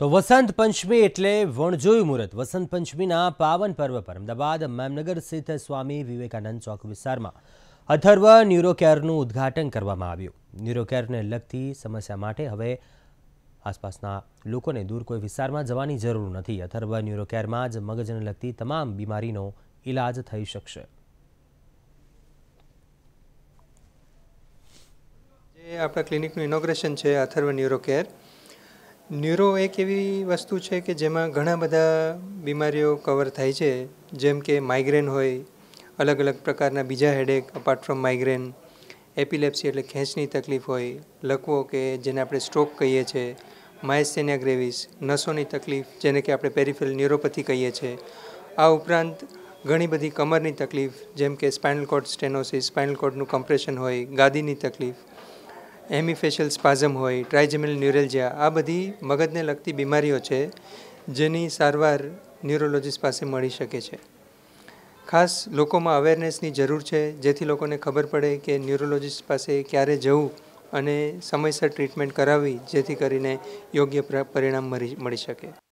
તો વસંત પંચમી એટલે વણજોયું મુહૂર્ત. વસંત પંચમીના પાવન પર્વ પર અમદાવાદ મેમનગર સ્થિત સ્વામી વિવેકાનંદ ચોક વિસ્તારમાં અથર્વ ન્યુરોકેરનું ઉદ્ઘાટન કરવામાં આવ્યું. ન્યુરોકેરને લગતી સમસ્યા માટે હવે આસપાસના લોકોને દૂર કોઈ વિસ્તારમાં જવાની જરૂર નથી. અથર્વ ન્યુરોકેરમાં જ મગજને લગતી તમામ બીમારીનો ઈલાજ થઈ શકશે. આપણા ક્લિનિકનું ઇનોગ્રેશન છે અથર્વ ન્યુરો કેર ન્યુરો એક એવી વસ્તુ છે કે જેમાં ઘણા બધા બીમારીઓ કવર થાય છે. જેમ કે માઇગ્રેન હોય, અલગ અલગ પ્રકારના બીજા headache apart from migraine epilepsy એટલે ખેંચની તકલીફ હોય લકવો કે જેને આપણે સ્ટ્રોક કહીએ છીએ માયસ્થેનિયા ગ્રેવિસ નસોની તકલીફ જેને કે આપણે પેરિફેરલ ન્યુરોપથી કહીએ છીએ આ ઉપરાંત ઘણી બધી કમરની તકલીફ જેમ કે સ્પાઇનલ કોર્ડ સ્ટેનોસિસ સ્પાઇનલ કોર્ડનું કમ્પ્રેશન હોય, ગાદીની તકલીફ હેમિફેશિયલ સ્પાઝમ હોય, ટ્રાઇજેમિલ ન્યુરેલજિયા, આ બધી મગજને લગતી બીમારીઓ છે, જેની સારવાર ન્યુરોલોજીસ્ટ પાસે મળી શકે છે. ખાસ લોકોમાં અવેરનેસની જરૂર છે, જેથી લોકોને ખબર પડે કે ન્યુરોલોજીસ્ટ પાસે ક્યારે જવું અને સમયસર ટ્રીટમેન્ટ કરાવવી, જેથી કરીને યોગ્ય પરિણામ મળી શકે.